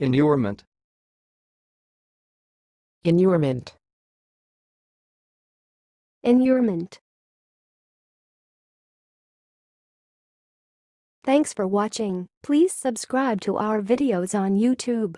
Inurement. inurement, Inurement. Thanks for watching. Please subscribe to our videos on YouTube.